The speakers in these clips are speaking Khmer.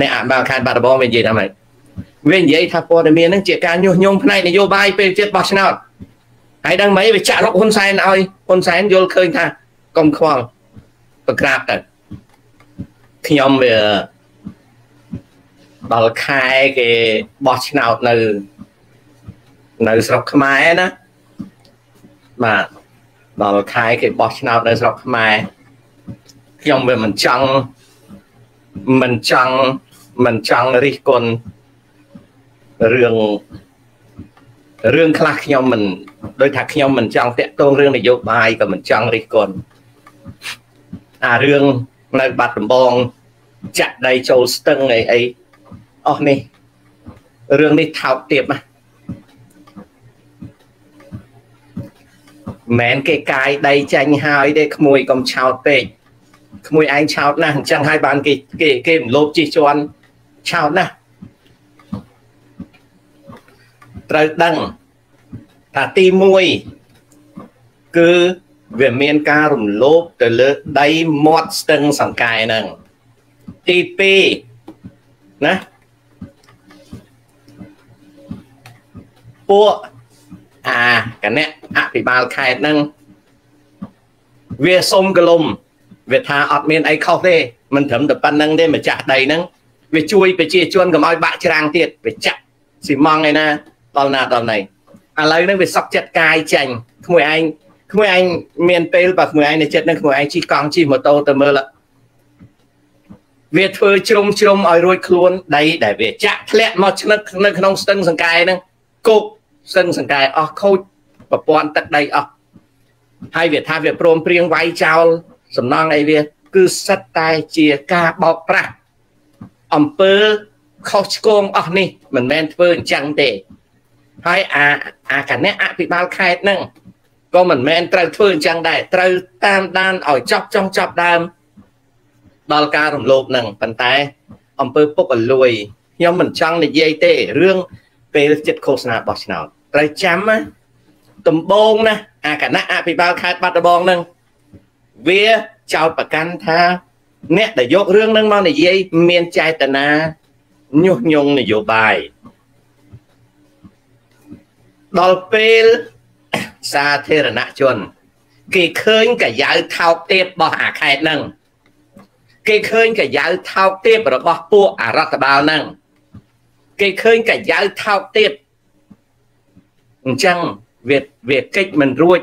អ្នកអបាលខេត្តបាត់ដំបងវានិយាយថាម៉េចវានិយាយថាព័ត៌មានហ្នឹងជាការញុះញង់ផ្នែកនយោបាយពេលជិតបោះឆ្នោតហើយដឹងមិនវាចាក់រុកហ៊ុនសែនឲ្យហ៊ុនសែនយល់ឃើញថាកុំខ្វល់ប្រក្រាបទៅខ្ញុំវាដល់ខែគេបោះឆ្នោតនៅនៅស្រុកខ្មែរណាបាទដល់ខែគេបោះឆ្នោតនៅស្រុកខ្មែរខ្ញុំវាមិនចង់ មិនចង់មិនចង់រិះគន់រឿងរឿងខ្លះខ្ញុំមិនដូចថាខ្ញុំមិនចង់តាក់ទងរឿងនយោបាយក៏មិនចង់រិះគន់អារឿងនៅបាត់ដំបងចាក់ដៃចូលស្ទឹងអីអីអស់នេះរឿងនេះថោកទាបណាមែនគេកាយដៃចាញ់ហើយទេក្មួយកុំឆោតពេក ក្មួយឯងឆោតណាស់អញ្ចឹងហើយបានគេគេគេរំលោភជិះជាន់ឆោតណាស់ត្រូវដឹងថាទី1គឺវាមានការរំលោភទៅលើដីមាត់ស្ទឹងសង្កែហ្នឹងទី2ណាពួកអាគណៈអភិបាលខេត្តហ្នឹងវាសុំកលុំ វាថាអត់មានអីខុសទេមិនត្រឹមតែប៉ុណ្្នឹងទេម្ចាស់ដីហ្នឹងវាជួយប្រជាជនកុំឲ្យបាក់ច្រាំងទៀតវាចាក់ស៊ីម៉ងឯណាដល់ណាដល់ណីឥឡូវហ្នឹងវាសក់ចិត្តកាយចាញ់ក្មួយឯងក្មួយឯងមានពេលបើក្មួយឯងនៅចិត្តហ្នឹងក្មួយឯងជិះកង់ជិះម៉ូតូទៅមើលវាធ្វើជ្រុំជ្រុំឲ្យរួចខ្លួនដីដែលវាចាក់ធ្លាក់មកឆ្នឹកនៅក្នុងស្ទឹងសង្កែហ្នឹងគោកស្ទឹងសង្កែអស់ខូចប្រព័ន្ធទឹកដីអស់ហើយវាថាវាព្រមព្រៀងវាយចោល សំណងអីវាគឺសិតតែជាការបោកប្រាស់អំពើខុសឆ្គងអស់នេះមិនមែនធ្វើអញ្ចឹងទេហើយអាអាគណៈអភិបាលខេត្តហ្នឹងក៏មិនមែនត្រូវធ្វើអញ្ចឹងដែរត្រូវតាមដានឲ្យចប់ចុងចប់ដើមដល់ការរំលោភហ្នឹងប៉ុន្តែអំពើពុករលួយខ្ញុំមិនចង់និយាយទេរឿងពេលចិត្តឃោសនាបោះឆ្នោតត្រូវចាំណាដំបងណាអាគណៈអភិបាលខេត្តបាត់ដំបងហ្នឹង វាចោតប្រកាន់ថា អ្នកដែលយករឿងនឹងមកនិយាយមានចេតនាញុះញង់នយោបាយដល់ពេលសាធារណជន គេឃើញកាយៅថោកទាបរបស់អាខេតហ្នឹងគេឃើញកាយៅថោកទាបរបស់ពួកអរដ្ឋបាលហ្នឹងគេឃើញកាយៅថោកទាបអញ្ចឹងវាវាកិច្ចមិនរួច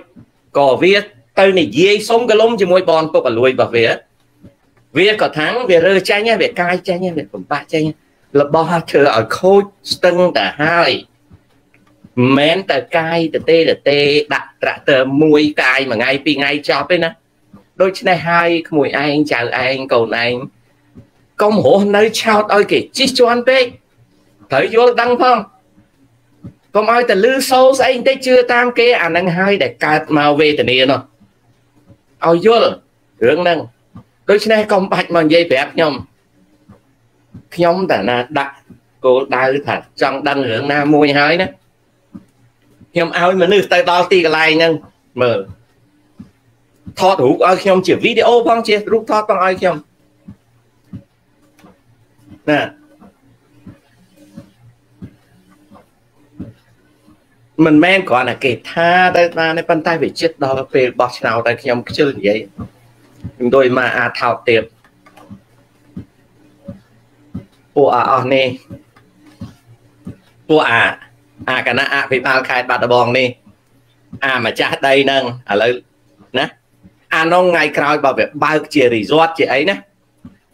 ក៏វា ទៅនិយាយសុំកលុំជាមួយបនពុកអលួយរបស់វាវាក៏ថាំងវារើចាញ់វាកាយចាញ់វាបំបាក់ចាញ់របស់ធ្វើឲ្យខូចស្ទឹងទៅហើយមិនតែកាយទៅទេទៅទេដាក់ត្រាក់ទ័រមួយកាយមួយថ្ងៃពីរថ្ងៃចប់ទេណាដូច្នេះហើយក្មួយឯងចៅឯងកូនឯងកុំរស់នៅឆោតឲ្យគេជិះជាន់ពេកត្រូវយល់ដឹងផងកុំឲ្យតែលឺសូស្អីបន្តិចជឿតាមគេអានឹងហើយដែលកើតមកវេទនានោះ ឲ្យយល់រឿងហ្នឹងដូច្នេះកុំបាច់មកនិយាយប្រាប់ខ្ញុំខ្ញុំតែណាដាក់គោលដៅថាចង់ដឹងរឿងណាមួយហើយណាខ្ញុំឲ្យមនុស្សទៅដល់ទីកន្លែងហ្នឹងមើលថតរូបឲ្យខ្ញុំជាវីដេអូផងជារូបថតផងឲ្យខ្ញុំណា មិនមែនគ្រាន់តែគេថាទៅបានទេប៉ុន្តែវាចិត្តដល់ពេលបោះឆ្នោតតែខ្ញុំខ្ជិលនិយាយខ្ញុំដូចមកអាថោតទៀតពួកអាអស់នេះពួកអាអាគណៈអភិបាលខេត្តបាត់ដំបងនេះអាម្ចាស់ដីហ្នឹងឥឡូវណាអានោះថ្ងៃក្រោយបើវាបើកជា resort ជាអីណា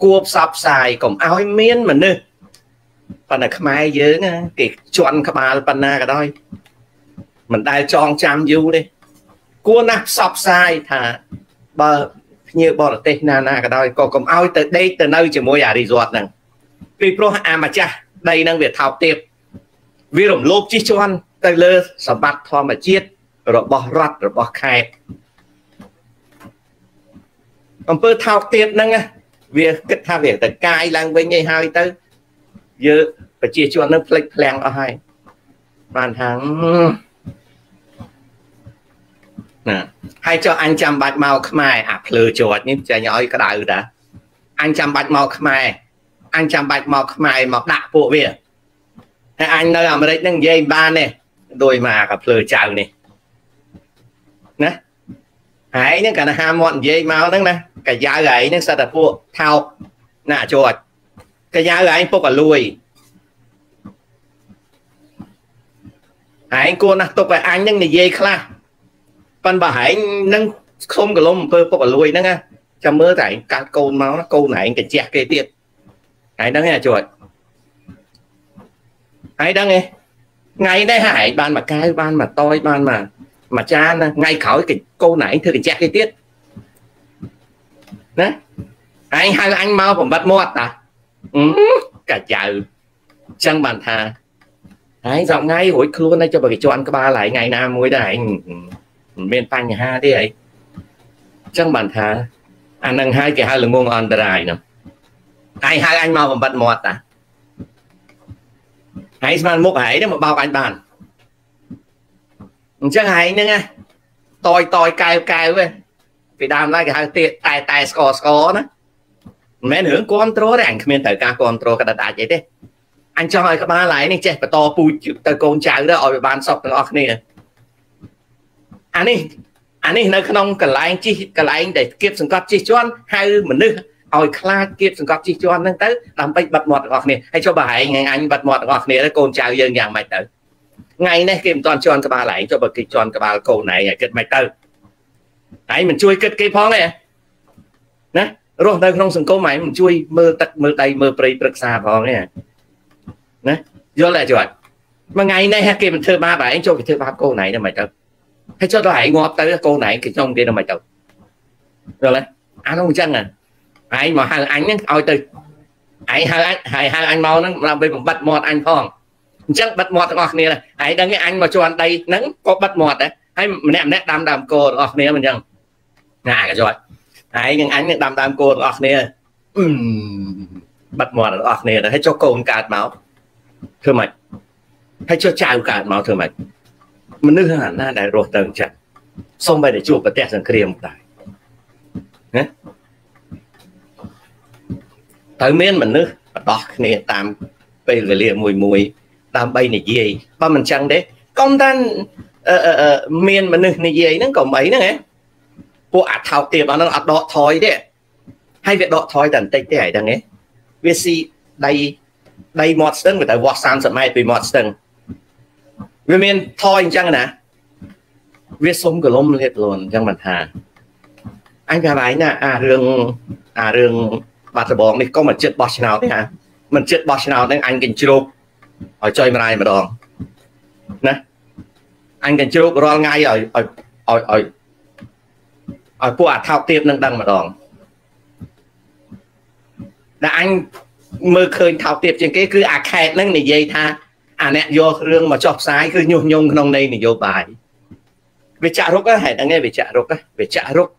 គួរផ្សព្វផ្សាយកុំឲ្យមានមនុស្សប៉ុន្តែខ្មែរយើងគេជន់ក្បាលប៉ុណ្ណាក៏ដោយ មិនដែលចងចាំយូរទេគួរណាស់ផ្សព្វផ្សាយថាបើភ្ញៀវបរទេសណាណាក៏ដោយក៏កុំឲ្យទៅដេកទៅនៅជាមួយអារីសតហ្នឹងពីព្រោះអាម្ចាស់ដីហ្នឹងវាថោកទាបវារំលោភជិះជាន់ទៅលើសម្បត្តិធម្មជាតិរបស់រដ្ឋរបស់ខេត្តអំពើថោកទាបហ្នឹងវាគិតថាវាទៅកាយឡើងវិញឯហើយទៅយើងប្រជាជននឹងផ្លិចផ្លាំងអស់ហើយបានថា ណាហើយចុះអញចាំបាច់មកខ្មែរអាភ្លើជាប់នេះចាញ់ឲ្យក្តៅតាអញចាំបាច់មកខ្មែរអញចាំបាច់មកខ្មែរមកដាក់ពួកវាហើយអញនៅអាមេរិកហ្នឹងនិយាយបានទេដោយមកកាភ្លើចៅនេះណាហើយហ្នឹងកាលណាហាមាត់និយាយមកហ្នឹងណាកាយ៉ាវហើយហ្នឹងសិតតែពួកថោកណាជាប់កាយ៉ាវឯងពុកអលួយឯងគួរណាស់ទុកឲ្យអញនឹងនិយាយខ្លះ ប៉ិនបើឯងនឹងខំកលុំអំពើពុកអលួយហ្នឹងចាំមើលតែឯងកាត់កូនមកណាកូនឯងកញ្ជះគេទៀតឯងដឹងទេអាជួយឯងដឹងទេថ្ងៃនេះហ่าឯងបានមកកៅបានមកតយបានមកមួយចានថ្ងៃក្រោយកូនឯងធ្វើកញ្ជះគេទៀតណាឯងហៅអញមកបំបត្តិមាត់តាកាចៅចឹងបានថាឯងសប្ងៃរួចខ្លួនឯងចុះបើគេជន់ក្បាលហើយថ្ងៃណាមួយដែរឯង មិនមានបញ្ហាទេឯងចឹងបានថាអានឹងហើយគេហៅល្ងងអន្តរាយនោះឯងហៅអញមកបំបត្តិមាត់តាឯងស្មានមុខឯងមកបោកអញបានអញ្ចឹងឯងហ្នឹងណាតយតយកែវកែវឯងពីដើមឡើយគេហៅទៀតតែតែស្គរស្គរណាមិនមែនរឿងគ្រប់គ្រងទេអញគ្មានត្រូវការគ្រប់គ្រងក្តិតអាចអីទេអញចង់ឲ្យក្បាលឡៃនេះចេះបន្តពូជទៅកូនចៅទៅឲ្យបានសុខទាំងអស់គ្នា អានេះអានេះនៅក្នុងកន្លែងជីកន្លែងដែលគៀបសង្កត់ជីជន់ហៅមនុស្សឲ្យខ្លាចគៀបសង្កត់ជីជន់ហ្នឹងទៅដើម្បីបាត់មាត់ទាំងអស់គ្នាហើយចុះបើហែងអញបាត់មាត់ទាំងអស់គ្នាទៅកូនចៅយើងយ៉ាងម៉េចទៅថ្ងៃនេះគេមិនទាន់ជន់ក្បាលឯងចុះបើគេជន់ក្បាលកូនឯងឲ្យគិតមិនទៅឯងមិនជួយគិតគេផងទេណារស់នៅក្នុងសង្គមឯងមិនជួយមើលទឹកមើលដីមើលព្រៃប្រឹក្សាផងទេណាយល់ទេជួយមួយថ្ងៃនេះគេមិនធ្វើបាបឯងចូលគេធ្វើបាបកូនឯងទៅមិនទៅ ហើយចុះដល់ឯងងាប់ទៅកូនឯងគេចង់គេទៅមិនទៅយល់ទេអានោះអញ្ចឹងឯងមកហៅអញហ្នឹងឲ្យទៅឯងហៅអញហើយហៅអញមកហ្នឹងដើម្បីបំបត្តិមាត់អញផងអញ្ចឹងបិទមាត់ទាំងអស់គ្នាឯងដឹងទេអញមកជន់ដីហ្នឹងក៏បិទមាត់ដែរហើយម្នាក់ម្នាក់ដាំដើមកោទាំងអស់គ្នាមិនអញ្ចឹងណាក៏ជួយឯងនឹងអញនឹងដាំដើមកោទាំងអស់គ្នាបិទមាត់ទាំងអស់គ្នាហើយចុះកូនកើតមកធ្វើម៉េចហើយចុះចៅកើតមកធ្វើម៉េច មនុស្សណាដែលរស់ទៅអញ្ចឹងសូម្បីតែជួបប្រទះសង្គ្រាមដែរណាត្រូវមានមនុស្សបដោះគ្នាតាមពេលវេលាមួយមួយដើម្បីនិយាយបើមិនចឹងទេកុំតាមានមនុស្សនិយាយហ្នឹងក៏មិនអីហ្នឹងហ៎ពួកអាថោកទៀតអាហ្នឹងអត់ដកថយទេហើយវាដកថយតែបន្តិចទេហើយដឹងទេវាស៊ីដៃដៃមាត់ស្ទឹងវាទៅវាស់30ម៉ែត្រពីមាត់ស្ទឹង វាមានថយអញ្ចឹងណាវាសុំកលុំលៀបលន់អញ្ចឹងមិនថាអញប្រាប់ឯងណាអារឿងអារឿងបាត់ដបងនេះក៏មិនចិត្តបោះឆ្នោតទេហ่าមិនចិត្តបោះឆ្នោតហ្នឹងអញកញ្ជ្រោកឲ្យចុយម្រាយម្ដងណាអញកញ្ជ្រោករាល់ថ្ងៃឲ្យឲ្យឲ្យឲ្យឲ្យពួកអាថោកទៀតនឹងដឹងម្ដងដែលអញមើលឃើញថោកទៀតជាងគេគឺអាខេតហ្នឹងនិយាយថា អាអ្នកយករឿងមកចោះផ្សាយគឺញុះញង់ក្នុងន័យនយោបាយវាចាក់រុកហេតុហ្នឹងវាចាក់រុកវាចាក់រុក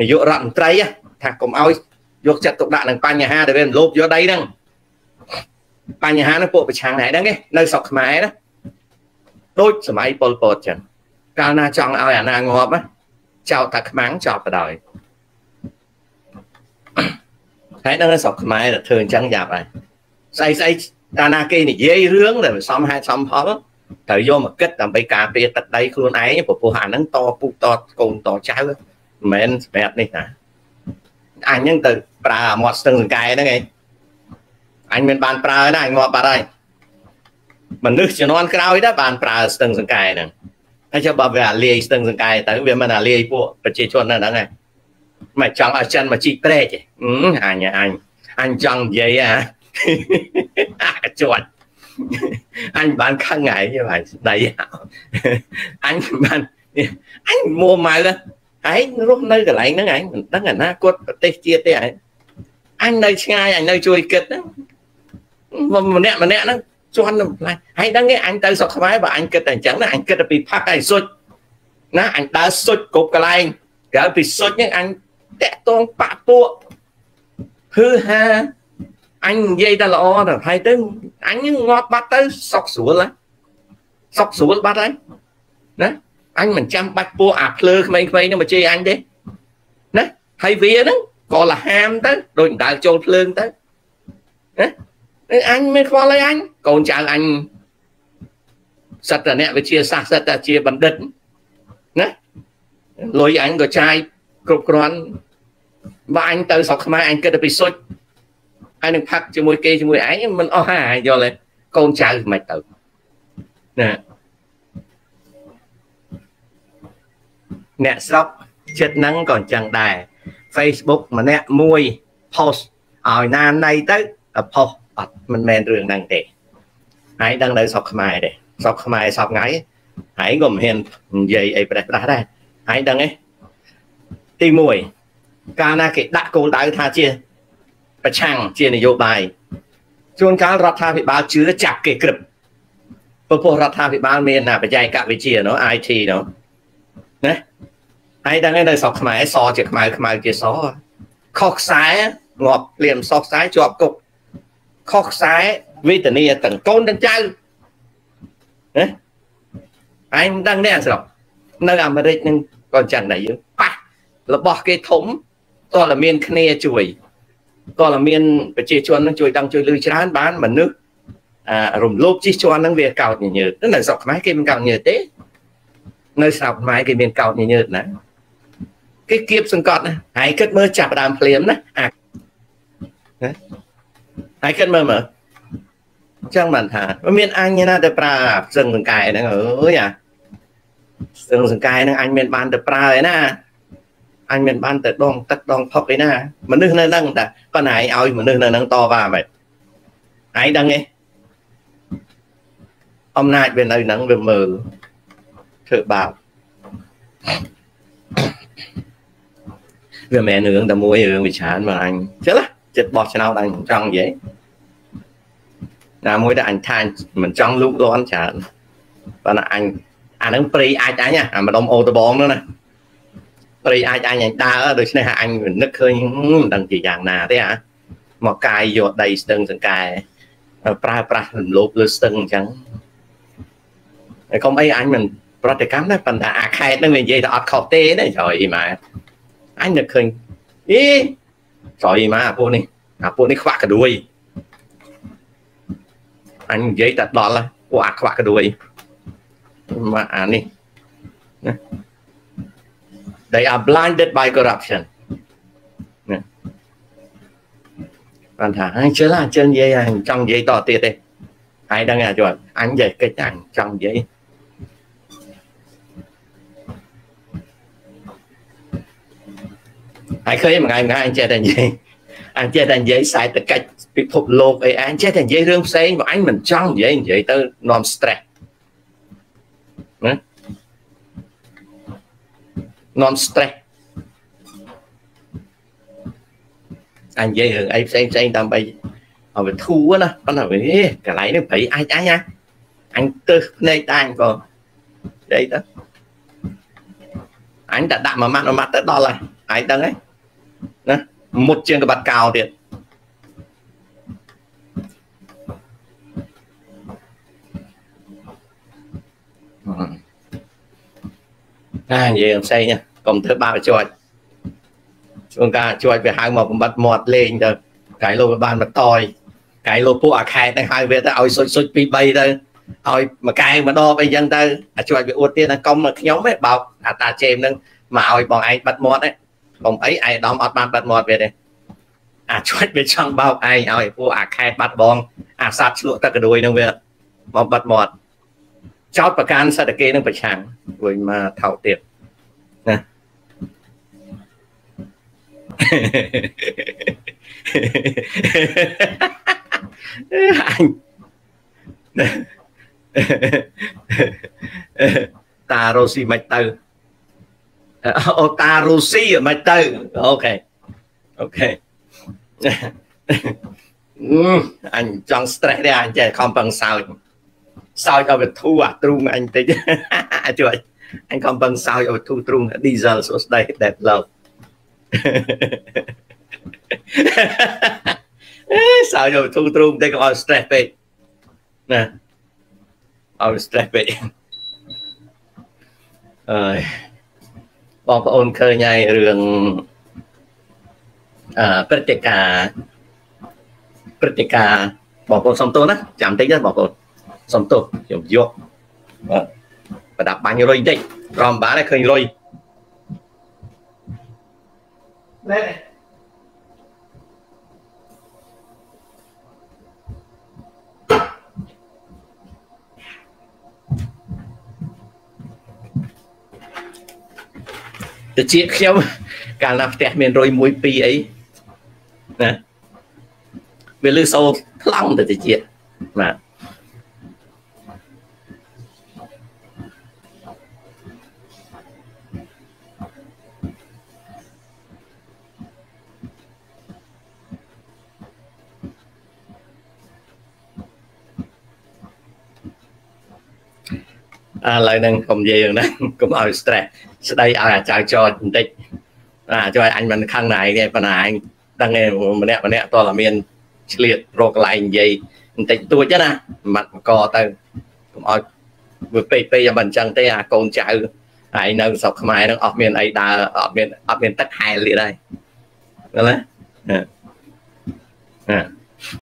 នាយករដ្ឋមន្ត្រីថាកុំឲ្យយកចិត្តទុកដាក់នឹងបញ្ហាដែលវាលោបយកដីហ្នឹងបញ្ហាហ្នឹងពួកប្រឆាំងហ្នឹងទេនៅស្រុកខ្មែរណាដូចសម័យប៉ុលពតចឹងកាលណាចង់ឲ្យអាណាងាប់ចោតតែខ្មាំងចប់ទៅដោយហើយនៅស្រុកខ្មែរទៅធ្វើអញ្ចឹងយ៉ាប់ហើយស្អីស្អី កាលណាគេនិយាយរឿងដែលសំហេតុសំផលត្រូវយកមកគិតដើម្បីការពារទឹកដីខ្លួនឯងព្រោះអាហ្នឹងតពុះតកូនតចៅមិនមែនសម្រាប់នេះណាអញហ្នឹងទៅប្រើអាមាត់ស្ទឹងសង្កែហ្នឹងឯងអញមិនបានប្រើណាអញងាប់បាត់ហើយមនុស្សជំនាន់ក្រោយដែរបានប្រើស្ទឹងសង្កែហ្នឹងហើយចុះបើវាអាលាយស្ទឹងសង្កែទៅវាមិនអាលាយពួកប្រជាជននៅហ្នឹងឯងមិនចង់ឲ្យចិនមកជីកព្រែកទេអញអញអញចង់និយាយអាអា ជាប់អញបានខឹងហើយហើយស្ដីអញបានអញមួម៉ៅឯងរស់នៅកន្លែងហ្នឹងឯងមិនដឹងអនាគតប្រទេសជាតិទេឯងអញនៅឆ្ងាយអញនៅជួយគិតហ្នឹងម្នាក់ម្នាក់ហ្នឹងជន់នឹងផ្លែហើយដឹងទេអញទៅស្រុកខ្មែរបើអញគិតតែអញ្ចឹងណាអញគិតតែពីផាក់ហើយសុចណាអញដើរសុចគ្រប់កន្លែងក្រៅពីសុចហ្នឹងអញតាក់តងបាក់ពួកហឺហា អញនិយាយតែល្អទៅហើយទៅអញងាប់បាត់ទៅសុកស្រួលហើយសុកស្រួលបាត់ហើយណាអញមិនចាំបាច់ពួកអាភ្លើក្មេងៗនឹងមកជេរអញទេណាហើយវាហ្នឹងក៏លហាមទៅដូចដើរចូលភ្លើងទៅណាអញមិនខ្វល់អីអញកូនចៅអញសិតតែអ្នកវិទ្យាសាស្ត្រសិតតែជាបណ្ឌិតណាលុយអញក៏ចាយគ្រប់គ្រាន់បើអញទៅស្រុកខ្មែរអញគិតតែពីសុច ហើយនឹងផឹកជាមួយគេជាមួយឯងមិនអស់ហើយយល់ទេកូនចៅមិនទៅណាអ្នកស្រុកចិត្តហ្នឹងក៏អញ្ចឹងដែរ Facebook ម្នាក់មួយ post ឲ្យណាណៃទៅផុសអត់មិនមែនរឿងហ្នឹងទេហើយដឹងនៅស្រុកខ្មែរទេស្រុកខ្មែរសពថ្ងៃហើយក៏មិនហ៊ាននិយាយអីប្រេះប្រាស់ដែរហើយដឹងទេទី1កាលណាគេដាក់គោលដៅថាជា ប្រឆាំងជានយោបាយជួនកាលរដ្ឋាភិបាលជឿចាប់គេក្រឹបពពោះរដ្ឋាភិបាលមានណាបច្ចេកវិទ្យានោះ IT នោះណាហើយដឹងនៅស្រុកខ្មែរសជាខ្មៅខ្មៅជាសខុសខ្សែងាប់លៀមសោះខ្សែជាប់គុកខុសខ្សែវេទនាទាំងកូនទាំងចៅណាឯងដឹងទេអាស្រុកនៅអាមេរិកនឹងក៏ចឹងដែរយើងប៉ះរបស់គេធំតើមានគ្នាជួយ តើមានប្រជាជននឹងជួយដឹងជួយលឺច្រើនបានមនុស្សអារំលោភជិះជាន់នឹងវាកោតញញើតនៅស្រុកខ្មែរគេមិនកោតញញើតទេនៅស្រុកខ្មែរគេមានកោតញញើតណាគេគៀបសង្កត់ណាហើយគិតមើលចាប់ដើមភ្លាមណាអាណាហើយគិតមើលមើលអញ្ចឹងបានថាមានអញណាទៅប្រើសឹងសង្កែហ្នឹងអើយអាសឹងសង្កែហ្នឹងអញមានបានទៅប្រើឯណា អញមានបានទៅដងទឹកដងផុកឯណាមនុស្សនៅហ្នឹងតាប៉ុន្តែឯងឲ្យមនុស្សនៅហ្នឹងតវ៉ាមិនឯងដឹងទេអំណាចវានៅហ្នឹងវាមើលធ្វើបាបវាមិនមែនរឿងតែមួយរឿងវិច្រើនមកអញចឹងណាចិត្តបោះឆ្នោតអញចង់និយាយណាមួយដែលអញថាមិនចង់លូកលាន់ច្រើនប៉ុន្តែអញអានឹងព្រៃអាចអញអាម្ដុំអូតបងនោះណា ព្រៃអាចអញអញដើរដូច្នេះអញនឹកឃើញមិនដឹងជាយ៉ាងណាទេអាមកកាយយកដីស្ទឹងសង្កែប្រើប្រាស់រំលោភលើស្ទឹងអញ្ចឹងហើយកុំអីអញមិនប្រតិកម្មដែរប៉ុន្តែអាខេតនឹងនិយាយថាអត់ខុសទេណាចយម៉ែអញនឹកឃើញអីចយម៉ែអាពួកនេះអាពួកនេះខ្វាក់កដួយអញនិយាយតែដល់ពួកអាខ្វាក់កដួយមកអានេះណា they are blinded by corruption ណាបានថាអញជិលអញជិលនិយាយអញចង់និយាយតទៀតទេហើយដឹងអាជួយអញនិយាយកិច្ចអញចង់និយាយហើយឃើញមួយថ្ងៃមួយថ្ងៃអញចេះតែនិយាយអញចេះតែនិយាយខ្សែតកិច្ចពិភពលោកអីអញចេះតែនិយាយរឿងផ្សេងបើអញមិនចង់និយាយនិយាយទៅនាំ stress ណា នាំ stress អញនិយាយរឿងអីផ្សេងផ្សេងដើម្បីឲ្យវាធូរណាប៉ុន្តែវាកន្លែងនេះប្រៃអាចអញណាអញទៅភ្នែកតាអញក៏និយាយទៅអញតែដាក់មួយម៉ាត់មួយម៉ាត់ទៅដល់ហើយឯងដឹងហើយណាមុតជាងក្បាត់កោទៀតណានិយាយផ្សេង កុំធ្វើបាបឲ្យជាប់ជួនកាលជាប់វាហៅមកបំបត្តិមាត់លេងទៅកាយលោកបានមកតយកាយលោកពួកអាខេតទៅហៅវាទៅឲ្យសុចសុច2 3ទៅឲ្យមួយកែម្ដងអីចឹងទៅអាជួយវាអួតទៀតណាកុំខ្ញុំឯងបោកអាតាជេមនឹងមកឲ្យបងឯងបាត់មាត់ឯងកុំអីឯដំអត់បានបាត់មាត់វាទេអាជួយវាចង់បោកឯងឲ្យពួកអាខេតបាត់បងអាសัตว์ឆ្លក់ទឹកកដួយនឹងវាមកបាត់មាត់ចោតប្រកាន់សតគេនឹងប្រឆាំងវិញមកថោកទៀត អញតារ៉ូស៊ីមិនទៅអូតារ៉ូស៊ីមិនទៅអូខេអូខេអញចង់ stress ដែរអញចេះខំប្រឹងសើចសើចឲ្យវាធូរអាទ្រូងអញតិចជួយអញខំប្រឹងសើចឲ្យធូរទ្រូង diesel សួស្ដី that love សើចឲ្យធូរទ្រូងតែកុំឲ្យ stress ពេកណាឲ្យ stress ពេកអើយបងប្អូនឃើញហើយរឿងអឺព្រឹត្តិការណ៍ព្រឹត្តិការណ៍បងប្អូនសំទោសណាចាំតិចណាបងប្អូនសំទោសខ្ញុំយកបាទប្រដាប់បាញ់រុយតិចក្រំបានឃើញរុយ ណែទៅជាខ្ញុំកាលណាផ្ទះមានរុយ1 2អីណាវា ឥឡូវហ្នឹងកុំនិយាយហ្នឹងកុំឲ្យ stress ស្ដីឲ្យអាចៅចោបន្តិចអាចឲ្យអញមិនខឹងណាឯងទេប៉ុន្តែអញដឹងឯងម្នាក់ម្នាក់តើមានឆ្លៀតរកកន្លែងនិយាយបន្តិចតួចណាម៉ាត់កទៅកុំឲ្យវាពេកពេកតែមិនអញ្ចឹងទេអាកូនចៅហើយនៅស្រុកខ្មែរហ្នឹងអត់មានអីដើរអត់មានអត់មានទឹកហែលទៀតហើយឃើញទេណា